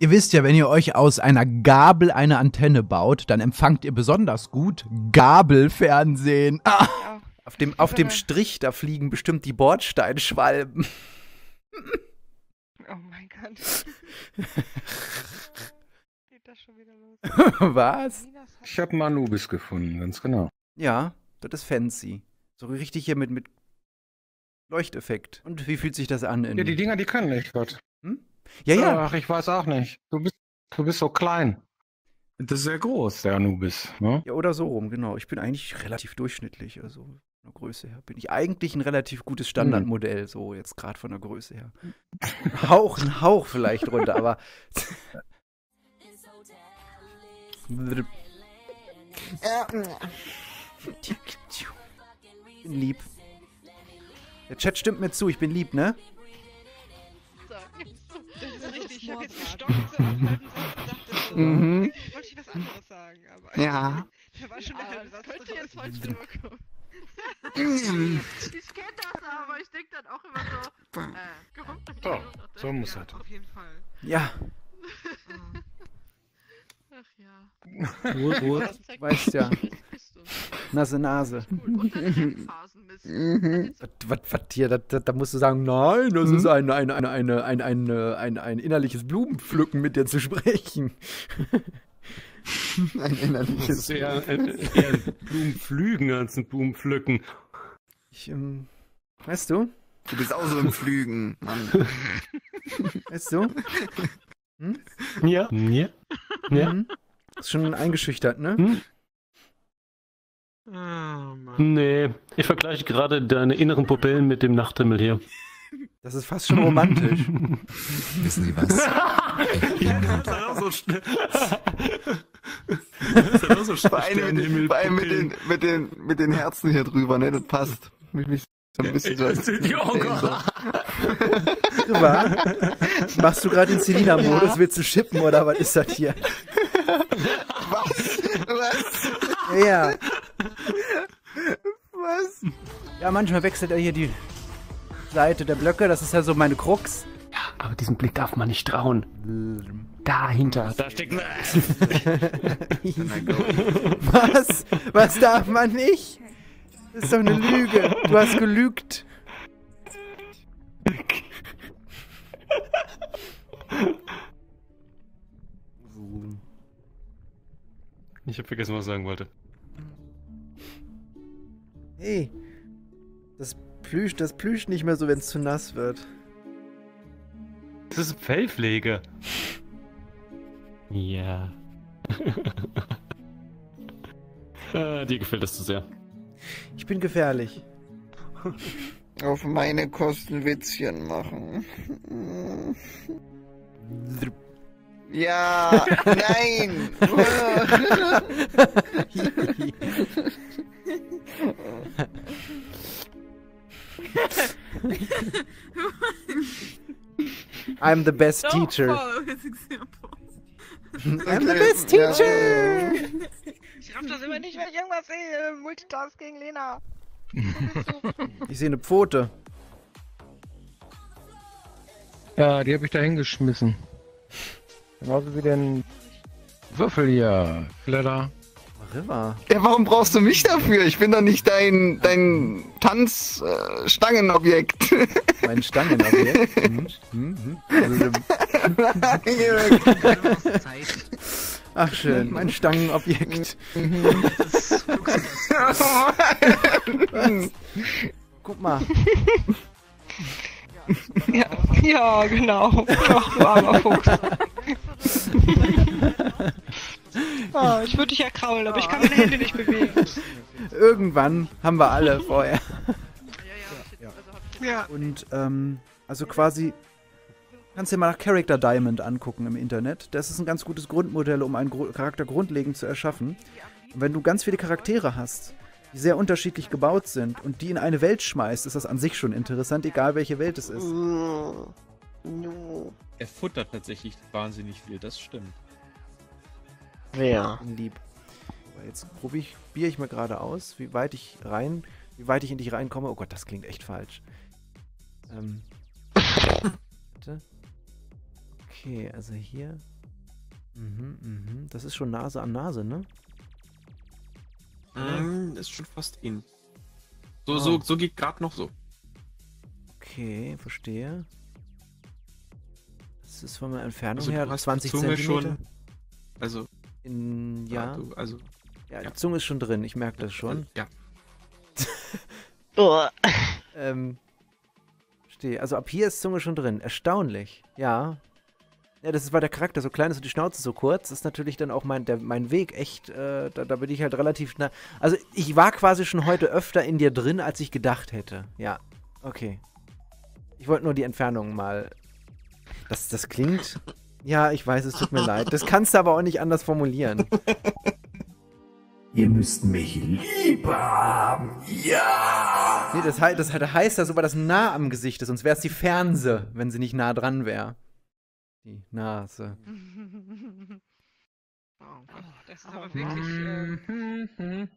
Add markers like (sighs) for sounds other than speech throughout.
Ihr wisst ja, wenn ihr euch aus einer Gabel eine Antenne baut, dann empfangt ihr besonders gut Gabelfernsehen. Ah. Ja. Auf dem, auf dem Strich, da fliegen bestimmt die Bordsteinschwalben. Oh mein Gott. (laughs) Geht das schon wieder los? Was? Ich habe einen Anubis gefunden, ganz genau. Ja, das ist fancy. So richtig hier mit, mit Leuchteffekt. Und wie fühlt sich das an? In... Ja, die Dinger, die können nicht, Gott. Ja, ja. Ach, ich weiß auch nicht. Du bist, du bist so klein. Das ist sehr groß, der Anubis. Ne? Ja, oder so rum, genau. Ich bin eigentlich relativ durchschnittlich, also von der Größe her. Bin ich eigentlich ein relativ gutes Standardmodell, so jetzt gerade von der Größe her. Ein Hauch, ein Hauch vielleicht runter, aber. bin (laughs) lieb. Der Chat stimmt mir zu, ich bin lieb, ne? Das ist richtig. Ich habe jetzt gestockt so auf meinen Satz und dachte so, Mhm. wollte ich was anderes sagen, aber Ja. (laughs) da war schon ein das Satz könnte jetzt falsch rüberkommen. Mhm. (laughs) Ich kenne das, aber ich denke dann auch immer so, äh, gerummt, So, so muss ja, das. Auf jeden Fall. Ja, (laughs) Ach ja. Ruhe, Ruhe. Weißt ja. Nase Nase. (laughs) Mhm. Was, hier, da, musst du sagen, nein, das ist ein, ein, ein, eine, ein, ein, äh, ein, ein innerliches Blumenpflücken mit dir zu sprechen. (laughs) Ein Das innerliches. ist eher, eher ein Blumenpflügen als ein Blumenpflücken. Ich, ähm, weißt du, Du bist auch so im Flügen, Mann. (laughs) weißt du, Ja. Ja. Ja. Mhm. ist schon eingeschüchtert, ne? Hm? Oh. Nee, ich vergleiche gerade deine inneren Pupillen mit dem Nachthimmel hier. Das ist fast schon romantisch. (laughs) Wissen Sie was? (laughs) Ja, das ist auch so schnell. (laughs) Das ist auch so den- vor allem mit, den, mit, den, mit den Herzen hier drüber, ne? Das passt. Mich, mich so ein bisschen so als Die Augen. Was? Machst du gerade den Selina-Modus? Willst du schippen oder was ist das hier? Was? Was? Ja, ja. Was? Ja, manchmal wechselt er hier die Seite der Blöcke. Das ist ja so meine Krux. Aber diesem Blick darf man nicht trauen. Dahinter. Da steckt (laughs) Was? Was darf man nicht? Das ist doch eine Lüge. Du hast gelügt. (laughs) Ich habe vergessen, was ich sagen wollte. Hey, das Plüsch, das Plüsch nicht mehr so, wenn es zu nass wird. Das ist Fellpflege. Ja. äh, dir gefällt das zu sehr. Ich bin gefährlich. Auf meine Kosten Witzchen machen. Ja, nein. I'm the best Don't teacher. follow his example. I'm the best teacher. Ich raff das immer nicht, wenn ich irgendwas sehe. Multitasking, Lena. Ich sehe eine Pfote. Ja, die habe ich da hingeschmissen. Genauso wie den Würfel hier. Flatter. River. Ja, warum brauchst du mich dafür? Ich bin doch nicht dein, dein Tanzstangenobjekt. Mein Stangenobjekt. (laughs) Mhm. Mhm. Mhm. (laughs) Ach schön, mein Stangenobjekt. Guck mal. (laughs) Ja, ja genau. Ach, du armer Fuchs. Oh, ich würde dich ja kraulen, aber ich kann meine Hände nicht bewegen. Irgendwann haben wir alle (laughs) vorher. Ja, ja, also hab ich Ja. Und ähm, also quasi kannst dir mal nach Character Diamond angucken im Internet. Das ist ein ganz gutes Grundmodell, um einen Gro Charakter grundlegend zu erschaffen. Und wenn du ganz viele Charaktere hast, die sehr unterschiedlich gebaut sind und die in eine Welt schmeißt, ist das an sich schon interessant, egal welche Welt es ist. Er futtert tatsächlich wahnsinnig viel, das stimmt. Wer? Bin lieb. Aber jetzt probiere ich, mir gerade aus, wie weit ich rein, wie weit ich in dich reinkomme. Oh Gott, das klingt echt falsch. Ähm. (laughs) Warte. Okay, also hier. Mhm, mhm. Das ist schon Nase an Nase, ne? Mm, ist schon fast in. So, Oh. so, so geht gerade noch so. Okay, verstehe. Das ist von der Entfernung Also, du her hast die 20 Zunge Zentimeter. schon- Also, In, ja. du, also, Ja, die ja. Zunge ist schon drin, ich merke das schon. ja. (laughs) Uah. Ähm, stehe. Also ab hier ist Zunge schon drin. Erstaunlich. Ja. Ja, das ist, weil der Charakter so klein ist und die Schnauze so kurz, ist natürlich dann auch mein, der, mein Weg echt, äh, da, da bin ich halt relativ nah. Also ich war quasi schon heute öfter in dir drin, als ich gedacht hätte. Ja. Okay. Ich wollte nur die Entfernung mal. Das, das klingt. Ja, ich weiß, es tut mir leid. Das kannst du aber auch nicht anders formulieren. Ihr müsst mich lieb haben. Ja! Nee, das, das heißt, dass aber das nah am Gesicht ist, sonst wäre es die Fernse, wenn sie nicht nah dran wäre. Die Nase. Oh das ist aber wirklich. Äh,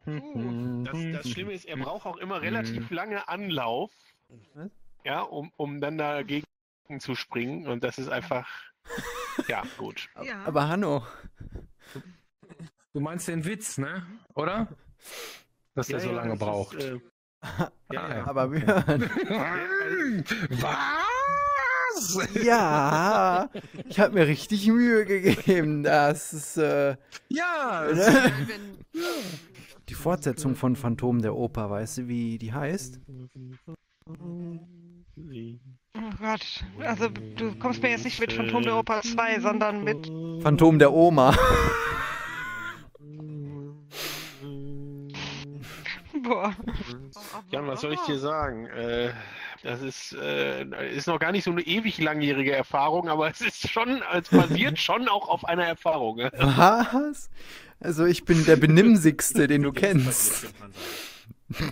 Das, das Schlimme ist, er braucht auch immer relativ lange Anlauf, ja, um, um dann dagegen zu springen. Und das ist einfach, ja, gut. ja. Aber Hanno. Du meinst den Witz, ne? Oder? Dass der Ja, so ja, lange das ist, braucht. äh, (laughs) ja, ja. Aber wir hören. (laughs) Was? Ja, ich habe mir richtig Mühe gegeben. Das ist äh, Ja! (laughs) Wenn, die Fortsetzung von Phantom der Oper. Weißt du, wie die heißt? Oh Gott. Also, du kommst mir jetzt nicht mit Phantom der Oper 2, sondern mit. Phantom der Oma. Boah. Jan, was soll ich dir sagen? Äh, das ist, äh, ist noch gar nicht so eine ewig langjährige Erfahrung, aber es ist schon, es basiert (laughs) schon auch auf einer Erfahrung. Was? Also ich bin der benimmsigste, den du kennst. (laughs)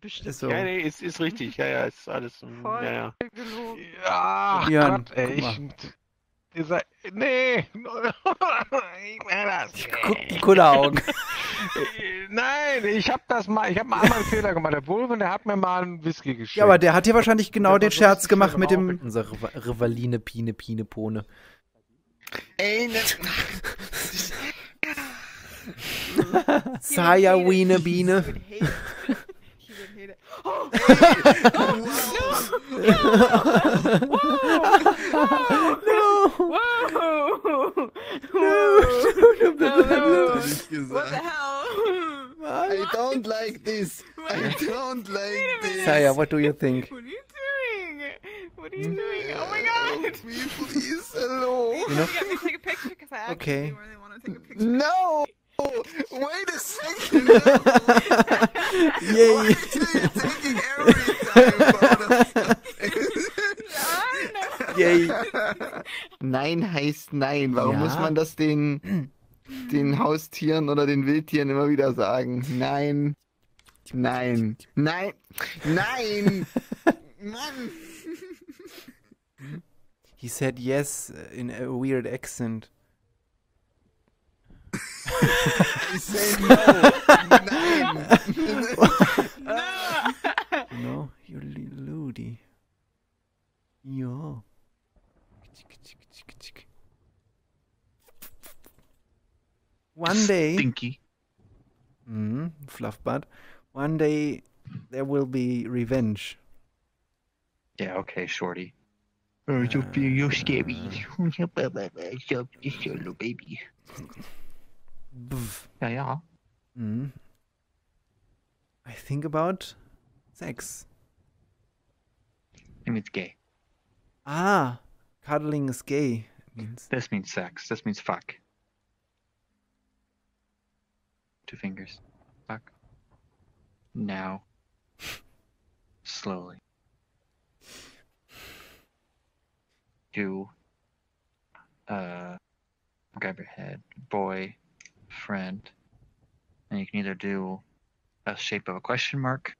Bestimmt. So. Ja, nee, ist, ist richtig. Ja, ja, ist alles. Voll Ja, ja. gelogen. Ach Jan, Gott, ey. Ich, dieser, nee. (laughs) Ich will das. Guck die Kulleraugen. (laughs) Nein, ich hab das mal, ich hab mal einmal einen Fehler gemacht. Der Wolven, der hat mir mal einen Whisky geschenkt. Ja, aber der hat hier wahrscheinlich genau Der den Scherz gemacht mit dem... Unser Riva- Rivaline Pine Pine Pone. Ey, ne, (laughs) Saya Wiene Biene. What the hell? I don't like this. I don't like this. Saya, what do you think? What are you doing? What are you doing? Oh my god! Me, please, hello. You know? Let me take a picture because I actually Okay. really want to take a picture. No! Wait a second! (laughs) Yay! Why are you taking every time out of Yay! (laughs) Nein heißt nein. Warum Ja. muss man das den, den Haustieren oder den Wildtieren immer wieder sagen? Nein. Nein. Nein. Nein! Mann! He said yes in a weird accent. I say no! Nein! (laughs) No, you li- Ludi. Ja. One day. Stinky. Mm, fluff butt. One day there will be revenge. Yeah, okay, shorty. Oh, you feel you're scary. (laughs) So, just little baby. Ja, ja. Mm. I think about sex. It means gay. Ah, cuddling is gay. Means This means sex. This means fuck. Two fingers. Fuck. Now. (laughs) Slowly. Do. Uh. Grab your head. Boy. Friend. And you can either do a shape of a question mark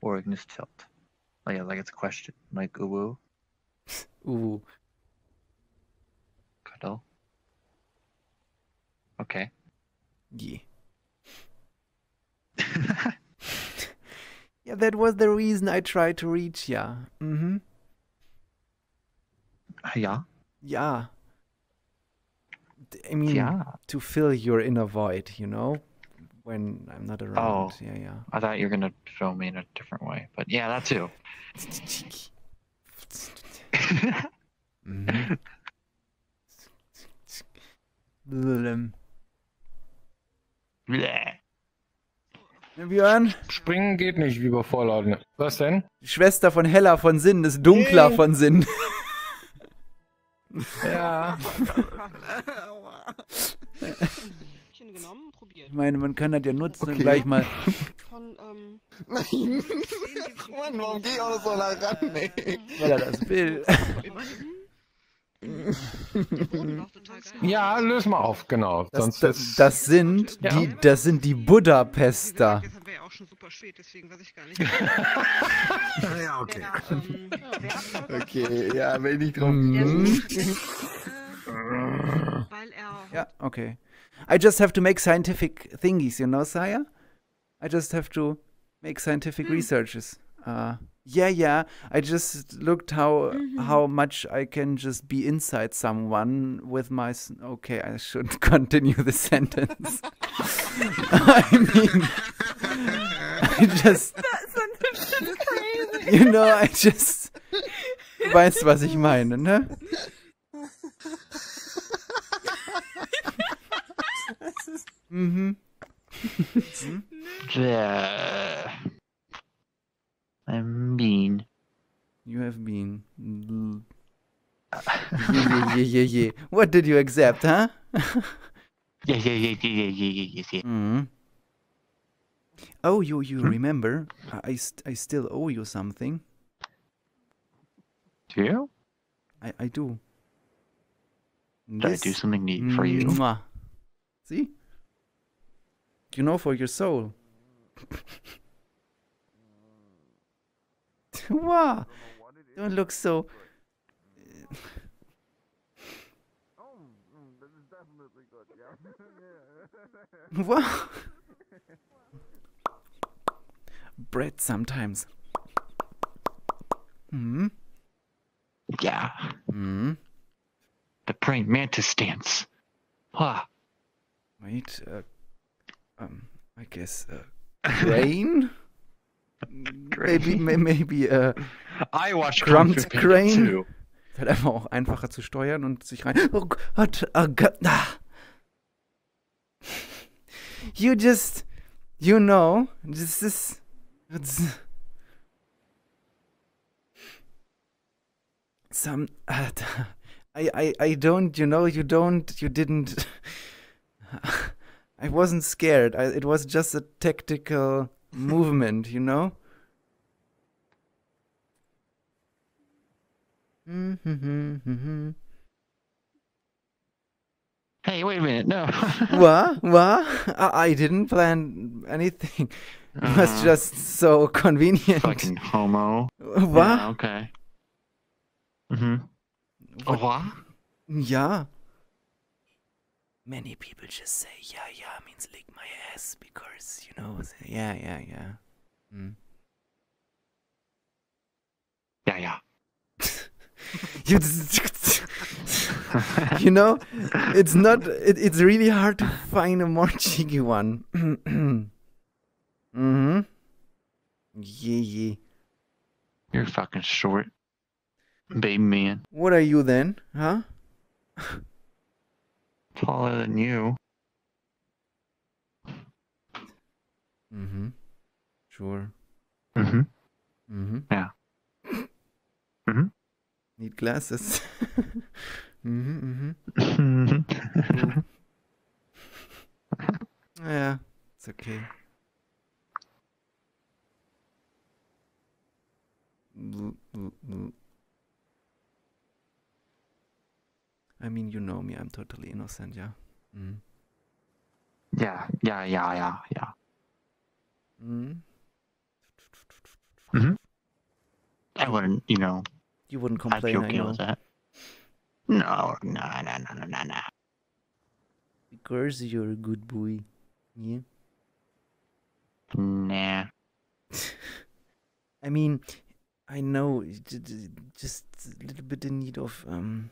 or you can just tilt. Like, like it's a question. Like ooh ooh. (laughs) Cuddle. Okay. Yeah. (laughs) yeah, that was the reason I tried to reach ya. Mm-hmm. Yeah. Yeah. I mean, Yeah. to fill your inner void, you know, when I'm not around. Oh. Yeah, yeah. I thought you were gonna fill me in a different way, but yeah, that too. Björn, Springen geht nicht, wie bei Vorlauten. Was denn? die Schwester von Hella von Sinn ist dunkler Nee. von Sinn. Ja. genommen, probiert. Ich meine, man kann das ja nutzen und Okay. gleich mal. Von, ähm, Nein. (laughs) Mann, warum geh ich auch noch so nah ran, ey? Weil er das will. Ja, löse mal auf, genau. Das, Sonst das, das sind Ja. die, das sind die Budapester. jetzt haben wir ja auch schon super spät, deswegen weiß ich gar nicht. (laughs) Ja, okay. Ja, ähm, wer hat das? Okay, ja, wenn ich drauf Mhm. Ja, okay. I just have to make scientific thingies, you know, Saya? I just have to make scientific researches. Uh, yeah, yeah. I just looked how how much I can just be inside someone with my. s- Okay, I should (laughs) continue the sentence. (laughs) I mean, I just. (laughs) You know, I just. Du weißt, was ich meine, ne? Mhm. Bleh. I'm mean. You have been. yeah, yeah, yeah, yeah. What did you accept, huh? (laughs) yeah, yeah, yeah, yeah, yeah, yeah, yeah, yeah. Mm-hmm. Oh, you you hmm? remember? I st I still owe you something. Do you? I I do. Did. I do something neat for you? See? You know, for your soul. (laughs) (laughs) wow. Don't look so. (laughs) Wow. Bread sometimes. Hmm. Yeah. Hmm. The praying mantis stance. Ah, Wait. Uh, um. I guess. Uh, (laughs) crane. (laughs) Maybe, may- maybe uh, Grumped Fu Panda Crane. too. Halt einfach auch einfacher zu steuern und sich rein. Oh Gott, oh Gott. Ah. You just, you know, this is. It's, some. Uh, I, I, I don't, you know, you don't, you didn't. (laughs) I wasn't scared. I, it was just a tactical movement, you know? Mm-hmm. Hey, wait a minute. No. (laughs) what? What? I, I didn't plan anything. It was Uh-huh. just so convenient. Fucking homo. What? Yeah, okay. Mm-hmm. Oh, what? Yeah. Many people just say, yeah, yeah, means lick my ass because, you know, yeah, yeah, yeah. Mm. Yeah, yeah. (laughs) You, (laughs) you know, it's not, it, it's really hard to find a more (laughs) cheeky one. (clears throat) mm-hmm. Yeah, yeah. You're fucking short. Baby man. What are you then, huh? Taller than you. Mm-hmm. Sure. Mm-hmm. Mm-hmm. Yeah. (coughs) Mm-hmm. Need glasses. (laughs) mm-hmm, Mm-hmm. mm-hmm. (laughs) yeah, it's okay. Bl- bl- bl- I mean, you know me, I'm totally innocent, yeah? Mm. yeah, yeah, yeah, yeah, yeah. Mm. Mm-hmm. I wouldn't, you know, You wouldn't I'd be complain, I okay with that. No, no, no, no, no, no, no. Because you're a good boy. Yeah? Nah. (laughs) I mean, I know, j- j- just a little bit in need of um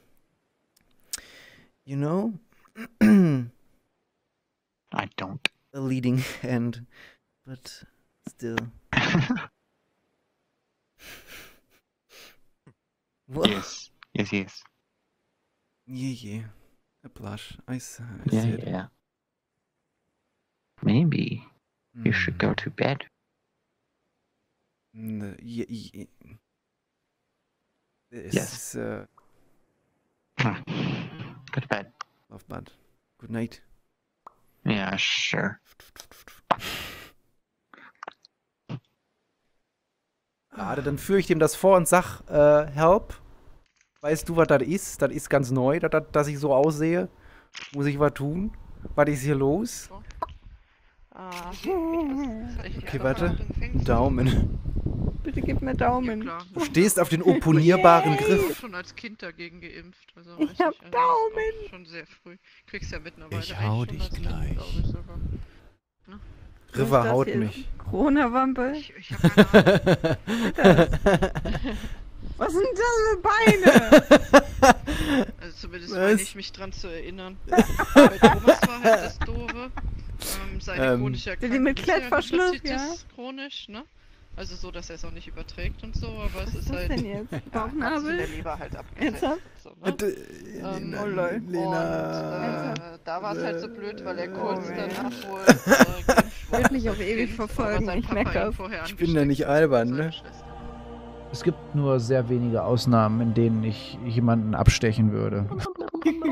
you know, (clears throat) I don't. a leading (laughs) hand, but still. (laughs) What? Yes. Yes, yes. Yeah, yeah. A blush. I, I Yeah, said. yeah. Maybe you should go to bed. Mm, yeah, yeah. This Yes. is, uh, (laughs) Go to bed. Love Bud. Good night. Yeah, sure. Schade, dann führe ich dem das vor und sag, äh, help. Weißt du, was das ist? Das ist ganz neu, dass, das- dass ich so aussehe. Muss ich was tun? Was ist hier los? Ah, Okay, warte. Daumen. Bitte gib mir Daumen. Du stehst auf den opponierbaren Yay. Ich hab Griff. schon als Kind dagegen geimpft. Also Ich hab nicht, also war Daumen. Schon sehr früh. Kriegst ja mittlerweile Ich eigentlich hau dich Kind, gleich. sogar. Ne? River haut mich. Corona-Wampe? Ich, ich hab keine Was sind das für Beine? Also zumindest meine ich mich dran zu erinnern. (laughs) Bei Thomas war halt das Doofe. Ähm, seine Ähm. chronische Die Erkrankung mit ist ja Klettverschluss, Hepatitis chronisch, ne? Also so, dass er es auch nicht überträgt und so, aber es Was ist halt... denn jetzt? (laughs) Ja, Bauchnabel? der Leber halt abgesetzt. Ernsthaft? So, ne? Äh, Ähm, Lena, oh lol. Lena. Und äh, da war es halt so blöd, weil er kurz Oh, danach (laughs) wohl äh, Wird mich auch ewig verfolgen, ich Papa merk ihn das. vorher Ich bin da nicht albern, ne? Es gibt nur sehr wenige Ausnahmen, in denen ich jemanden abstechen würde. (laughs) Gib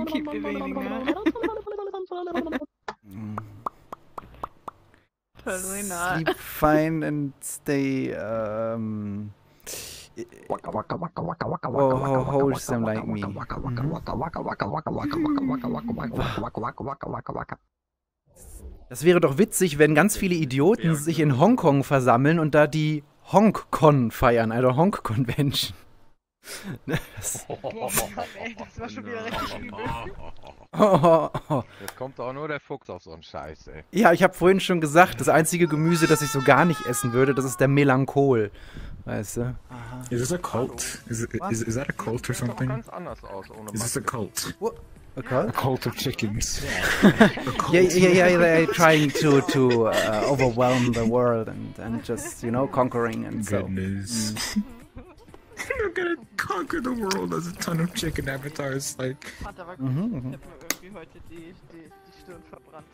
Verena. Sleep fine and stay, um, oh, wholesome like me. Das wäre doch witzig, wenn ganz viele Idioten sich in Hongkong versammeln und da die Hongkon feiern, also Honk Convention. Das- Boah, Mann, ey, das war schon wieder richtig übel. Jetzt kommt auch nur der Fuchs auf so einen Scheiß, ey. Ja, ich habe vorhin schon gesagt, das einzige Gemüse, das ich so gar nicht essen würde, das ist der Melanchol. Weißt du? Is this a cult? Is, it, is, is that a cult or something? ganz anders aus ohne Is this a cult? A cult? A cult of chickens. (laughs) Yeah, yeah, yeah, they're trying to to uh, overwhelm the world and and just you know conquering and so. Goodness. You're gonna conquer the world as a ton of chicken avatars, like. Hat aber Mhm, mhm. ich hab irgendwie heute die, die, die Stirn verbrannt.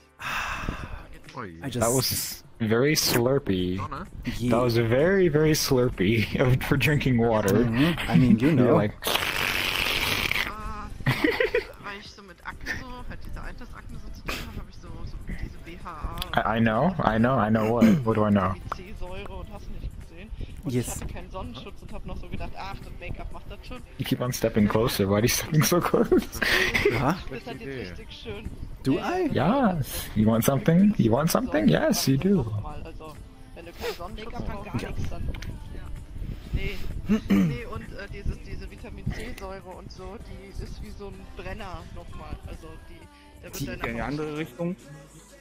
I just That was very slurpy. Yeah. That was very, very slurpy (laughs) of- for drinking water. Mhm. I mean, you You're know. like, Ah, weil ich so mit Akne so, halt diese Altersakne so zu tun habe, habe ich so, so diese BHA I, I know, I know, I know what. What do I know? Und Yes. ich hatte keinen Sonnenschutz und habe noch so gedacht, ach, das Make-up macht das schon. You keep on stepping closer. Why are you stepping so close? Huh? Das ist halt jetzt richtig schön. Do I? Yes. You want something? You want something? Yes, you do. Mal, also, wenn du keinen Sonnenschutz brauchst, Ja. nix, dann. Nee, nee, und äh, dieses, diese Vitamin C-Säure und so, die ist wie so ein Brenner nochmal. Also, die, da wird Die deine in die andere Richtung.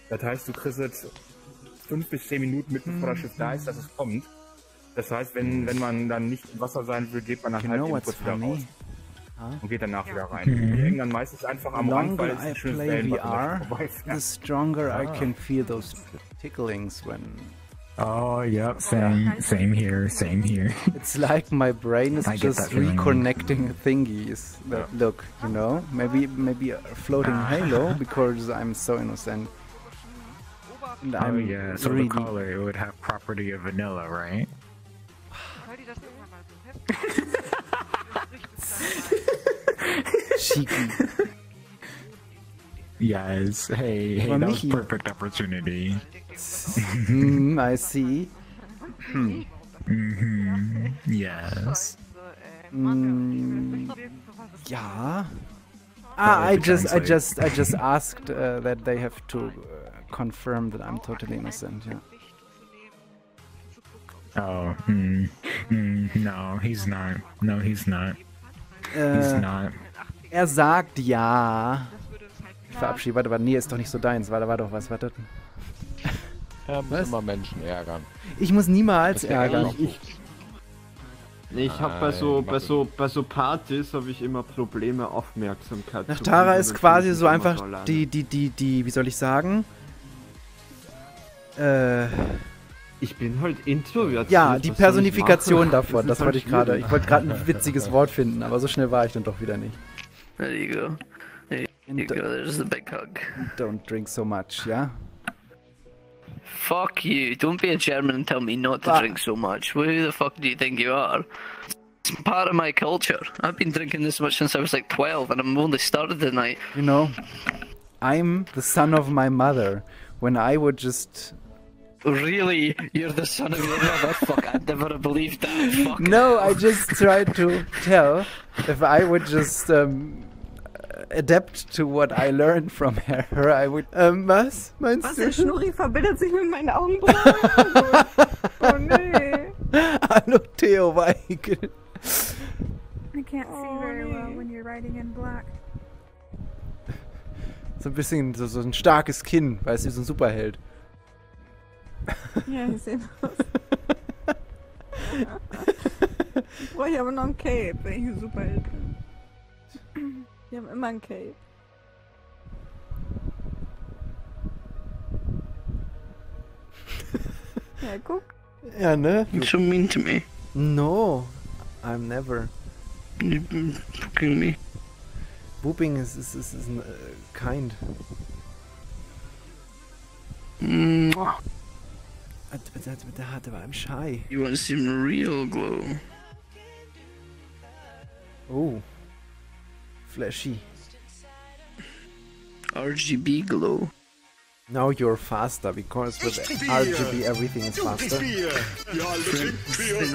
Das heißt, du kriegst jetzt fünf bis zehn Minuten mit, bevor das Schiff da ist, dass es kommt. Das heißt, wenn, wenn man dann nicht im Wasser sein will, geht man dann You halt know eben what's kurz wieder raus. funny? Huh? Und geht danach wieder rein. Mhm. Die hängen dann meistens einfach am The Rand, weil longer es ein schönes VR, the stronger I Ah. can feel those ticklings when Oh, yep. Same, same here. Same here. it's like my brain is I just that feeling. reconnecting thingies that look, you know, maybe maybe a floating Ah. halo because I'm so innocent. And Oh I'm yeah. So the color it would have property of vanilla, right? Mal so heftig. cheeky. Yes. Hey, hey, that was perfect opportunity. Hmm, I see. Hmm. hmm Yes. Mm, yeah. Ah, I just, I just, I just asked uh, that they have to uh, confirm that I'm totally innocent. Yeah. Oh, hmm, hmm, no, he's not. No, he's not. He's Äh, not. er sagt ja. Ich verabschiede. Warte, warte, nee, ist doch nicht so deins. Warte, warte, was, warte. (laughs) Ja, muss Was? immer Menschen ärgern. Ich muss niemals Das ärgern. Ich, ich habe bei so, bei so, bei so Partys habe ich immer Probleme, Aufmerksamkeit Nach zu Tara ist quasi so einfach die, die, die, die, wie soll ich sagen? Äh, Ich bin halt introvertiert. ja, die Personifikation davon, Das das wollte halt ich gerade. Ich wollte gerade ein witziges Wort finden, aber so schnell war ich dann doch wieder nicht. There you go. There you go. There's the big hug. Don't drink so much, ja? Fuck you. Don't be a German and tell me not to Ah. drink so much. Who the fuck do you think you are? It's part of my culture. I've been drinking this much since I was like 12 and I'm only started tonight. You know, I'm the son of my mother. When I would just. Really? You're the son of your mother? Fuck, I'd never have believed that. Fuck. No, I just tried to tell if I would just um, adapt to what I learned from her, I would. Ähm, was meinst Was, du? der Schnurri verbindet sich mit meinen Augenbrauen? oh nee. Hallo Theo Weigel. I can't see very well when you're writing in black. So ein bisschen so, so ein starkes Kinn, weißt du, so ein Superheld. Ja, ich sehe das. Brauche ich aber noch ein Cape, wenn ich ein Superheld bin. Die haben immer ein Cape. Ja, guck. Ja, ne? You're so mean to me. No, I'm never. You've been fucking me. Whooping is, is, is, is uh, kind. Mwah. Der hatte aber I'm shy. You want some real glow? Oh. Flashy. RGB glow. Now you're faster because with RGB everything is faster. Wir alle trinken Bier und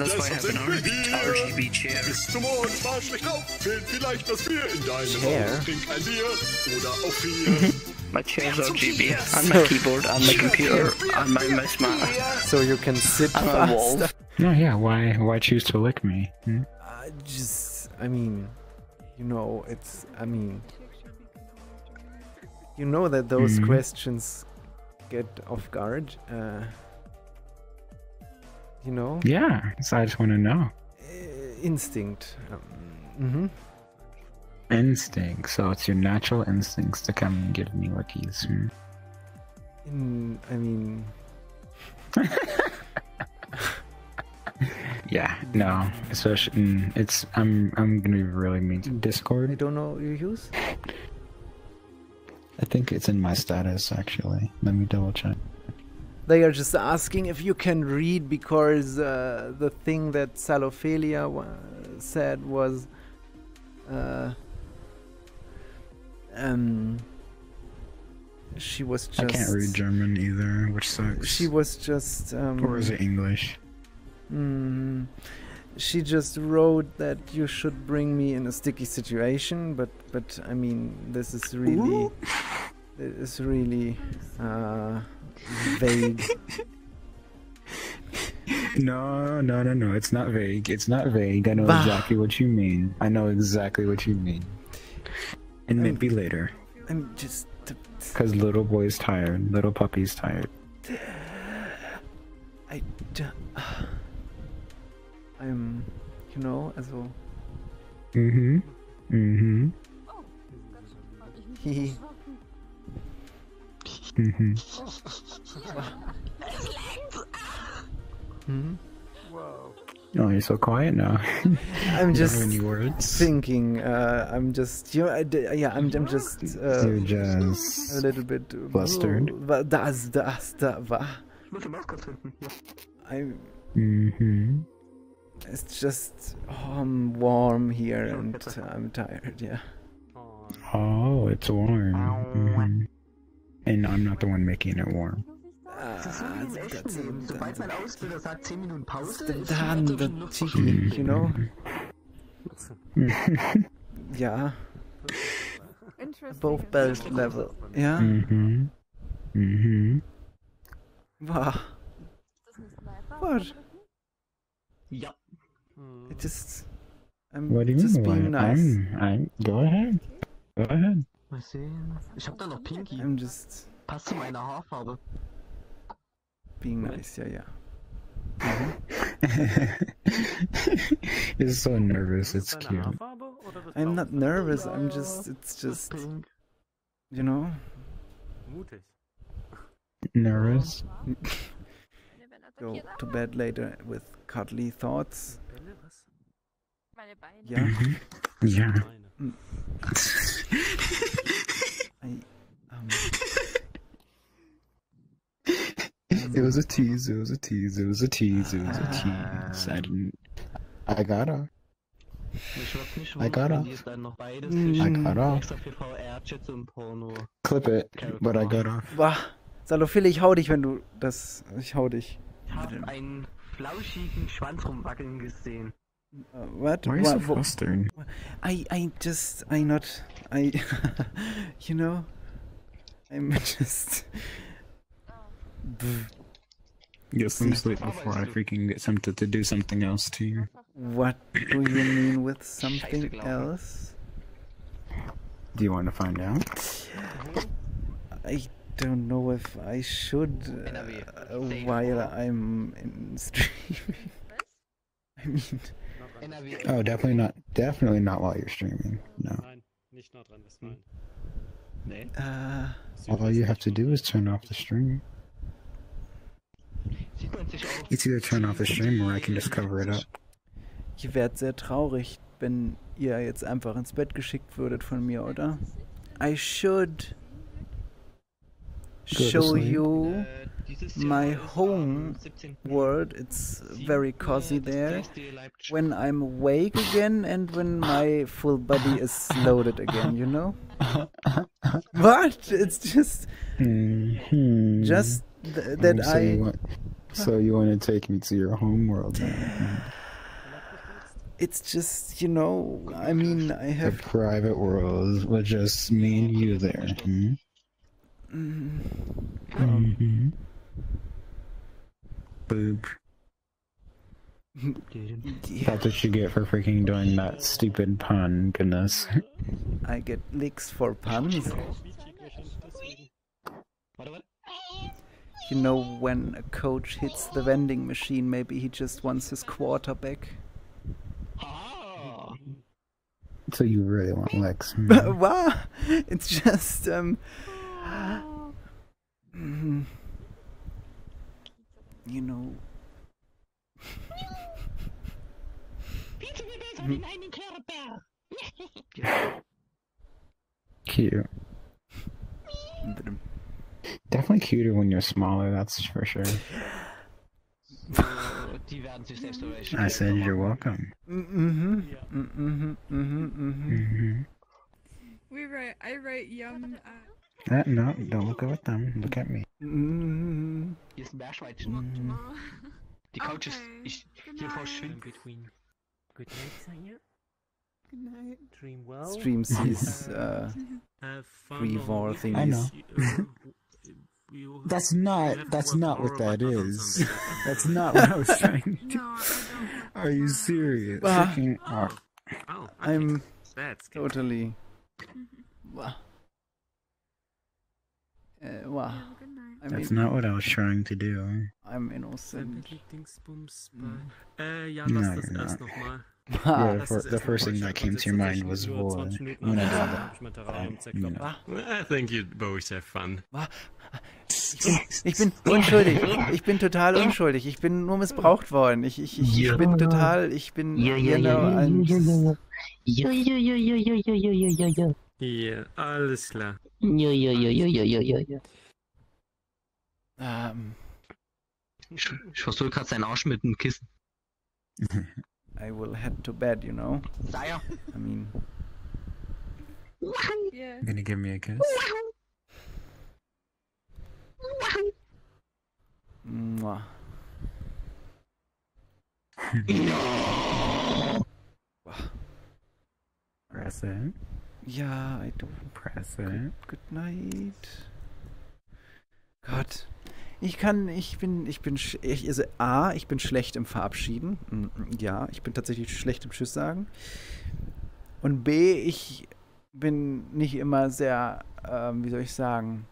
fahr schlecht auf, fehlt vielleicht das Bier in deinem Chair? Haus. Trink ein Bier oder auch vier. My chair's RGB, on my keyboard, on my computer, on my mouse mat. So you can sit on my wall. No, yeah. Why? Why choose to lick me? Hmm? I just, I mean, you know, it's, I mean, you know that those Mhm. questions get off guard. Uh, you know, Yeah. So I just want to know. Uh, instinct. Um, hmm Instinct. So it's your natural instincts to come and give me lickies. Hmm? In, I mean, (laughs) Yeah. No. Especially, mm, it's. I'm. I'm gonna be really mean to Discord. I don't know you use. I think it's in my status actually. Let me double check. They are just asking if you can read because uh, the thing that Salophilia said was, uh, um, she was just. I can't read German either, which sucks. She was just. Um, Or is it English? Mm, she just wrote that you should bring me in a sticky situation, but but I mean this is really it is really uh, vague. (laughs) No, no, no, no. It's not vague. It's not vague. I know Bah. exactly what you mean. I know exactly what you mean and I'm, maybe later. I'm just. Because little boy's tired. Little puppy's tired. I don't. (sighs) I'm. You know, as well. Mm hmm. Mm hmm. Hehe. mm hmm. mm hmm. Whoa. Oh, you're so quiet now. (laughs) I'm just any words. thinking. Uh, I'm just you know, I d- yeah. I'm I'm just uh, You're just a little bit flustered. Wa- Das das da wa. (laughs) I'm Mm-hmm. It's just oh, I'm warm here and I'm tired. Yeah. Oh, it's warm. Mhm. And I'm not the one making it warm. Ah, that's Sobald mein Ausbilder sagt 10 Minuten Pause, ist Dan, die the Stunde cheeky, you know. (laughs) Yeah. Both belt level. Yeah. Mm-hmm. Mm-hmm. Wow. What? Ja. I just. I'm What do you just mean? being nice. I'm, I'm. Go ahead. Go ahead. Mal sehen. Ich hab da noch Pinky. I'm just Passt zu meiner Haarfarbe. Being nice. Yeah, yeah. Mhm. (laughs) He's so nervous. It's cute. I'm not nervous. I'm just. It's just. You know. Nervous. Go to bed later with cuddly thoughts. Bälle, was? Meine Beine. Yeah. Mhm. Yeah. Mm. (laughs) I, um, tease. It was a tease. I didn't. I got off. Mich würde nicht I got wundern, ist dann noch beides I zwischen got off. extra für VR-Chats und Porno. Clip it, but I got off. Wah. Salophil, ich hau dich, wenn du das. Ich hau dich. Ich habe einen flauschigen Schwanz rumwackeln gesehen. Uh, what? Why are you so flustered? I I just I not I (laughs) you know I'm (laughs) just Get some sleep before I freaking get tempted to do something else to you. what do you mean with (laughs) something else? Do you want to find out? I don't know if I should uh, while I'm in streaming. (laughs) I mean, Oh, definitely not. Definitely not while you're streaming. No. Nein, nicht Nordrhein-Westfalen. Nee. uh, All you have to do is turn off the stream. It's either turn off the stream or I can just cover it up. ich werde sehr traurig, wenn ihr jetzt einfach ins Bett geschickt würdet von mir, oder? I should show you Äh, my home 17. world. It's very cozy there. When I'm awake again and when my full body is loaded again, you know? (laughs) What? It's just Mhm. just th- Um, that so I You want, so you want to take me to your home world? now? it's just, you know, I mean, I have A private world with just me and you there. Hmm? mm, Mm-hmm. Boob. That's what you get for freaking doing that stupid pun. Goodness. I get licks for puns. You know, when a coach hits the vending machine, maybe he just wants his quarter back. Ah, So you really want Lex? (laughs) What? It's just um. You know. Cute. Definitely cuter when you're smaller. That's for sure. so, die werden sich selbst überraschen. I said you're welcome. Mm-hmm. Mm-hmm. Mm-hmm. Mm-hmm. hmm We write. I write yum. Uh, Uh, no, don't look at them. Look at me. Mm-hmm. Hier ist ein Meerschweinchen. Die Couch ist Okay. ich, Good hier vor night. Schwind. Between. Good night, Sanya. Good night. Dream well. Stream sees (laughs) uh, Have fun three on more. I know. (laughs) That's not. That's not what that is. (laughs) that's not what I was trying to. (laughs) Are you serious? Uh, oh, okay. I'm that's good. totally. Mm-hmm. Wow. Uh, wow. I mean, That's not what I was trying to do. I'm innocent. Mm. No, you're not. (laughs) yeah, the, for, the first thing that came to your mind was war. I. I think you both have fun. Ich bin, ich bin unschuldig. Ich bin total unschuldig. Ich bin nur missbraucht worden. Ich, ich, ich, ich bin total. Ich bin. Ja, ja, you ja, ja, I'm ja, ja, ja, ja, ja, ja, ja, ja, ja, ja, ja. Ja, alles klar. Ja, ja, ja, ja, ja, ja, ja, ja. Um, Ich, ich versuche gerade seinen Arsch mit dem Kissen. I will head to bed, you know. Sire. I mean, Yeah. Gonna give me a kiss? Mwah. Press it. Ja, I do. Press it. Good night. Gott. Ich kann, ich bin, ich bin, ich, also A, ich bin schlecht im Verabschieden. Mm, mm, Ja, ich bin tatsächlich schlecht im Tschüss sagen. Und B, ich bin nicht immer sehr, ähm, wie soll ich sagen,